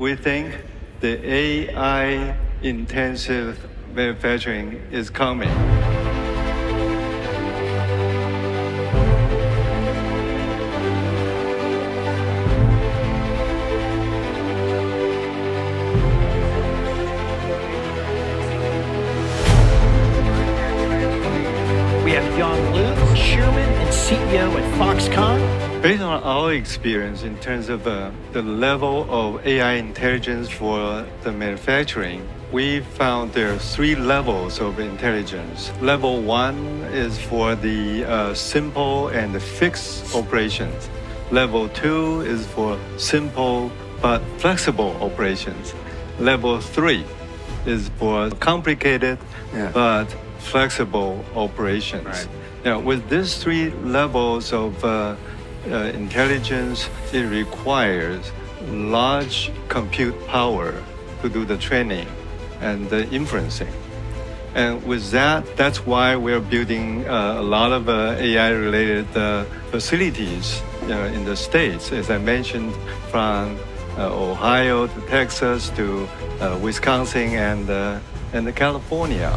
we think the AI intensive manufacturing is coming. We have Young Liu, Chairman and CEO at Foxconn. Based on our experience in terms of uh, the level of AI intelligence for the manufacturing, we found there are three levels of intelligence. Level one is for the uh, simple and fixed operations. Level two is for simple but flexible operations. Level three is for complicated Yeah. but flexible operations. Right. Now, with these three levels of uh, uh, intelligence, it requires large compute power to do the training and the inferencing. And with that, that's why we're building uh, a lot of uh, AI-related uh, facilities uh, in the states, as I mentioned, from uh, Ohio to Texas to Wisconsin and and California.